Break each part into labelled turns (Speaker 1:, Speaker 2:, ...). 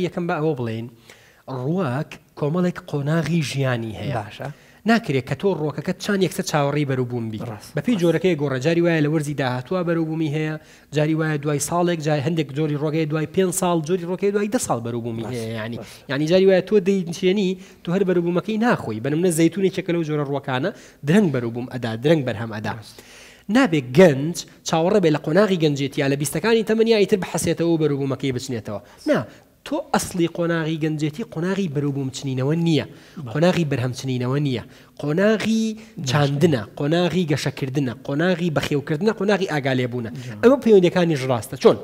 Speaker 1: یەکەم با ئەوە بڵێین ڕوەک کۆمەڵێک قۆناغی ژیانی هەیە.
Speaker 2: باشە.
Speaker 1: ناکرێ کە تۆ ڕوەکەکەت چان یەکسەر چاوەڕێی بەروبووم بی.
Speaker 2: ڕاست.
Speaker 1: بەپێی جۆرەکەی گۆڕێ جاری وایە لە وەرزی داهاتووا بەروبوومی هەیە، جاری وایە دوای ساڵێک جا هەندێک جۆری ڕوەک هەیە دوای پێنج ساڵ جۆری ڕوەک هەیە دوای دە ساڵ بەروبوومی هەیە ڕاست یانی ڕاست. یانی جاری وایە تۆ دەینچێنی تۆ هەر بەروبوومەکەی ناخۆی بە نمونە زەیتون یەکێکە لەو جۆرە ڕوەکانە درەنگ بەروبووم ئەدا درەنگ بەرهەم ئەدا. ڕاست. نابێ گەنج چاوەڕێ بێ لە قۆناغی گەنجێتیا لە بیستەکانی تەمەنیا ئیتر بحەسێتەوەو بەروبوومەکەی بچنێتەوە. نا، تۆ ئەسڵی قۆناغی گەنجێتی قۆناغی بەروبوومچنینەوە نییە، قۆناغی بەرهەمچنینەوە نییە، قۆناغی چاندنە، قۆناغی گەشەکردنە، قۆناغی بەخێوکردنە، قۆناغی ئاگالێبوونە. ئەمە پەیوەندییەکانیش ڕاستە. چۆن؟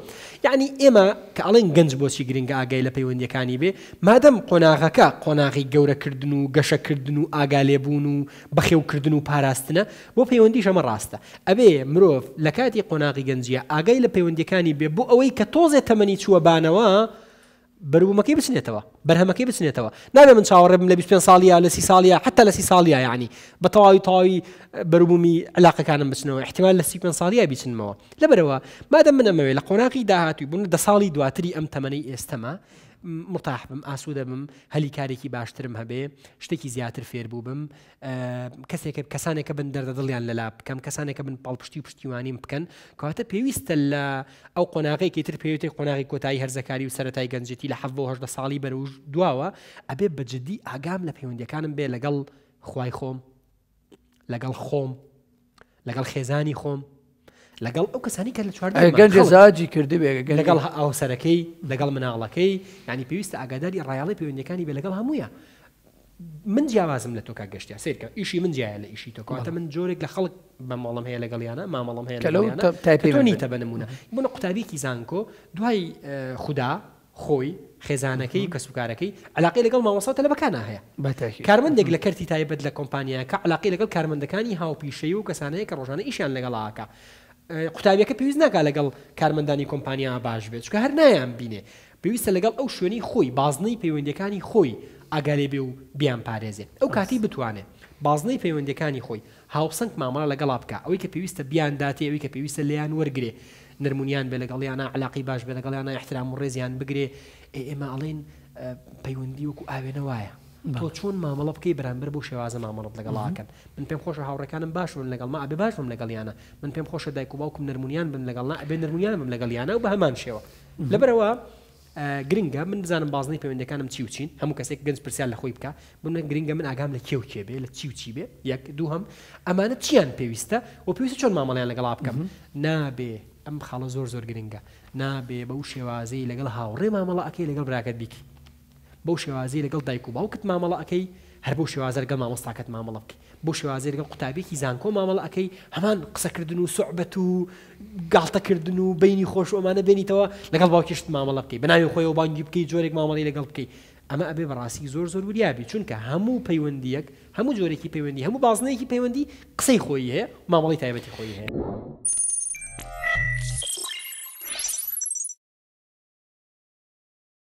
Speaker 1: یەعنی ئێمە کە ئەڵێن گەنج بۆچی گرنگە ئاگای لە پەیوەندییەکانی بێ، مادەم قۆناغەکە قۆناغی گەورەکردن و گەشەکردن و ئاگالێبوون و بەخێوکردن و پاراستنە، بۆ پەیوەندیش ئەمە ڕاستە. ئەبێ مرۆڤ لە کاتی قۆناغی گەنجییە ئاگای لە پەیوەندییەکانی بێ بۆ ئەوەی کە تۆزێ تەمەنی چووە بانەوە بەروبوومەکەی بچنێتەوە، بەرهەمەکەی بچنێتەوە. نابێ من چاوەڕێ بم لە بیست و پێنج ساڵییە، لە سی ساڵییە، حەتتا لە سی ساڵییە یانی بە تەواوی تەواوی بەروبوومی عەلاقەکانم بچنەوە، ئیحتیمال لە سی و پێنج ساڵییە بیچنمەوە. لەبەرئەوە مادەم من ئەمەوێ لە قۆناغی داهاتووی بوون، دە ساڵی دواتری ئەم تەمەنەی ئێستەمە، مورتاح بم، ئاسوودە بم، هەلی کارێکی باشترم هەبێ، شتێکی زیاتر فێر بووبم، کەسێکە کەسانێکە بن دەردە دڵیان لەلا بکەم کەسانێکە بن پاڵپشتی و پشتیوانیم بکەن کەواتە پێویستە لە ئەو قۆناغێکی تر پێویستی قۆناغی کۆتایی هەرزەکاری و سەتای گەنجێتی لە حەهدە ساڵی بەروژ دواوە ئەبێ بەجددی ئاگام لە پەیوەندەکانم بێ لەگەڵ خی خۆم لەگەڵ خۆم لەگەڵ خێزانی خۆم لەگەڵ ئەو کەسانی کە لە چوار
Speaker 2: گەنجە زاجی کردبێ
Speaker 1: لەگەڵ ئەو سەرەکەی لەگەڵ مناڵەکەی ینی پێویستە ئاگاداری ڕایاڵی پەیوەندەکانی بێ لەگەڵ هەمویە من جیاوازم لە تۆکە گەشتە سیرکە ئیشی من جیایە لە ئیشی تۆکاتە من جۆرێک لە خەڵک بەمەڵم هەیە لەگەڵیانە مامەڵم هەیە لەنی تەبنمونە بنە قوتابیکی زانکۆ دوای خوددا خۆی، خێزانەکەی و کەسوکارەکەی عەلاقەی لەگەڵ مامۆستا و تەلەبەکانا هەیە. کارمەندێک لە کەرتی تایبەت لە کۆمپانیاکە عەلاقەی لەگەڵ کارمەندەکانی هاوپیشەی و کەسانە هەیە کە ڕۆژانە ئیشیان لەگەڵا ئەکا. قوتابیەکە پێویست ناکا لەگەڵ کارمەندانی کۆمپانیا باش بێت چونکە هەر نایانبینێ. پێویستە لەگەڵ ئەو شوێنەی خۆی، بازنەی پەیوەندیەکانی خۆی ئاگا لێ بێ و بیانپارێزێ. ئەو کاتەی بتوانێ بازنەی پەیوەندیەکانی خۆی، هاوسەنگ مامەڵە لەگەڵا بکا ئەوەی کە پێویستە بیان داتێ ئەوی کە پێویستە لێیان وەرگرێ نەرمونیان بێ لەگەڵیانا عەلاقەی باش بێ لەگەڵیانا ئیحترام و ڕێزیان بگرێ ئێ ئێمە ئەڵێین پەیوەندی وەکو ئاوێنە وایە تۆ چۆن مامەڵە بکەی بەرامبەر بەو شێوازە مامەڵەت لەگەڵا ئەکەن من پێم خۆشە هاوڕێکانم باش بن لەگەڵما ئەبێ باش بم لەگەڵیانا من پێم خۆشە دایک و باوکم نەرمونیان بن لەگەڵنا ئەبێ نەرمونیان بم لەگەڵیانا و بەهەمان شێوە لەبەرئەوە گرنگە من بزانم بازنەی پەیوەندیەکانم چی و چین هەموو کەسێک گەنج پرسیار لە خۆی بکا بۆ من گرنگە من ئاگام لە کێ و کێ بێ لە چی و چی بێ یەک دووهەم ئەمانە چیان پێویستە و پێویستە چۆن مامەڵەیان لەگەڵا بکەم نابێ ئەم خاڵە زۆر زۆر گرنگە نابێ بەو شێوازەی لەگەڵ هاوڕێ مامەڵە ئەکەی لەگەڵ براکەت بیکەی بەو شێوازەی لەگەڵ دایک و باوکت مامەڵە ئەکەی هەر بەو شێوازە لەگەڵ مامۆستاکەت مامەڵە بکەی بەو شێوازەی لەگەڵ قوتابیەکی زانکۆ مامەڵە ئەکەی هەمان قسەکردن و سوعبەت و گاڵتە کردن و بینی خۆش و ئەمانە بێنیتەوە لەگەڵ باوکیشت مامەڵە بکەی بەناوی خۆیەوە بانگی بکەی جۆرێک مامەڵەی لەگەڵ بکەی ئەمە ئەبێ بەڕاستی زۆر زۆر وریابی چونکە هەموو پەیوەندیەک هەموو جۆرێکی پەیوەندی هەموو بازنەیەکی پەیوەندی قسەی خۆی هەیە مامەڵەی تایبەتی خۆی هەیە.